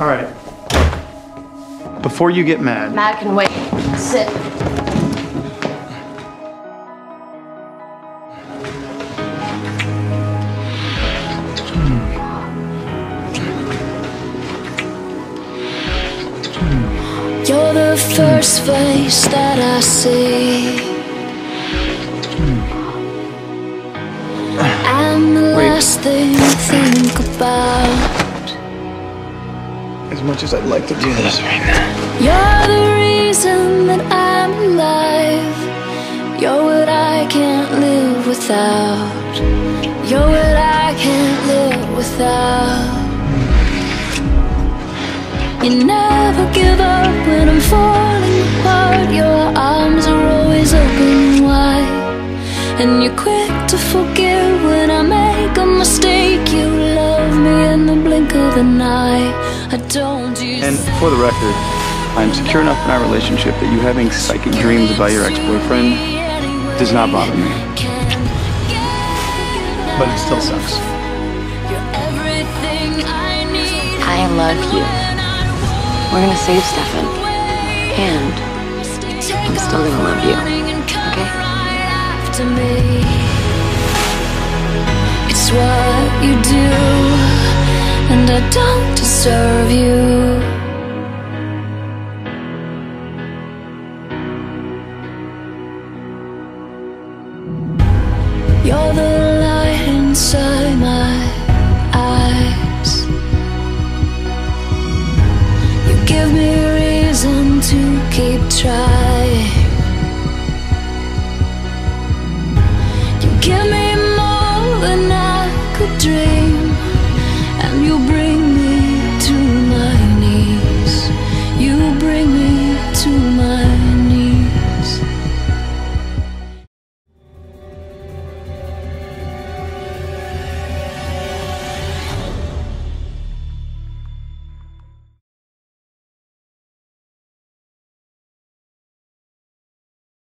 All right. Before you get mad, Mad can wait. Sit. You're the first face that I see. And the Wait. last thing I think about. As much as I'd like to do this right now, You're the reason that I'm alive. You're what I can't live without. You're what I can't live without. You never give up when I'm falling apart. Your arms are always open wide. And you're quick to forgive when I make a mistake. You and for the record, I'm secure enough in our relationship that you having psychic dreams about your ex-boyfriend does not bother me. But it still sucks. I love you. We're gonna save Stefan. And I'm still gonna love you. Okay? I don't deserve you. You're the light inside my eyes. You give me reason to keep trying. You give me bring me to my